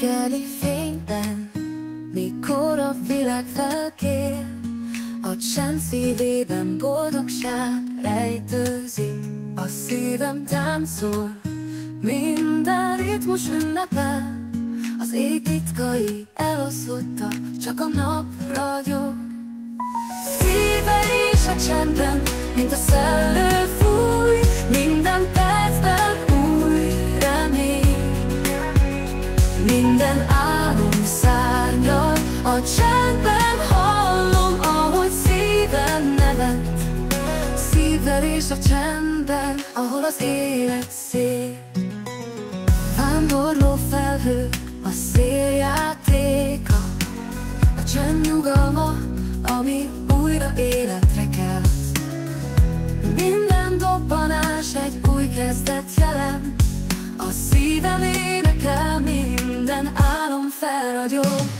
reggeli fényben, mikor a világ felkér, a csend szívében boldogság rejtőzik, a szívem táncol, minden ritmus ünnepel, az ég titkai eloszoltak, csak a nap ragyog. Szíve is a csendben, mint a szellő csendben hallom, ahogy szívem nevet. Szívvel és a csendben, ahol az élet szép. Vándorló felhő, a széljátéka, a csend nyugalma, ami újra életre kelt. Minden dobbanás egy új kezdet jelent, a szívem énekel, minden álom felragyog.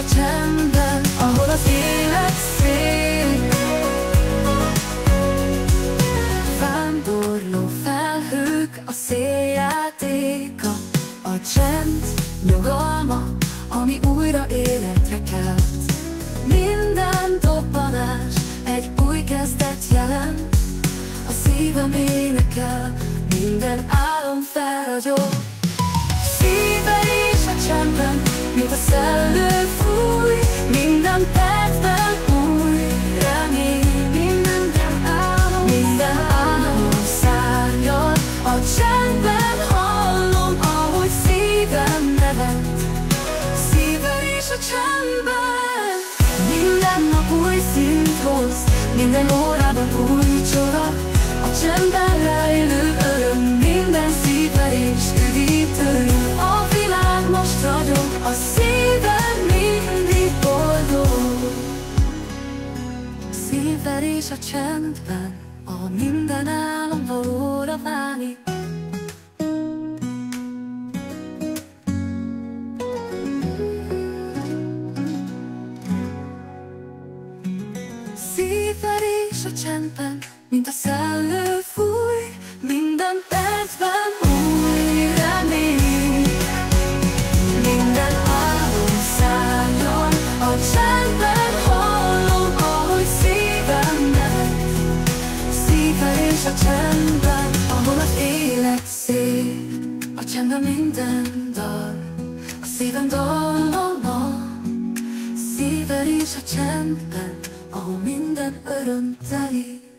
A csendben, ahol az élet szép. Vándorló felhők, a széljátéka, a csend nyugalma, ami újra életre kelt. Minden dobbanás egy új kezdet jelent, a szívem énekel, minden álom felragyog. Szíve csendben, minden nap új szint hoz, minden órában új csoda, a csendben rejlő öröm, minden szívverés üdítő. A világ most ragyog, a szívem mindig boldog. Szívverés a csendben, a minden álom valóra válik. Szívverés a csendben, mint a szellő fúj, minden percben új remény. Minden álom szálljon, a csendben hallom, ahogy szívem nevet. Szívverés a csendben, ahol az élet szép, a csendben minden dal, a szívem dallama. Szívverés a csendben, ahol minden öröm telik.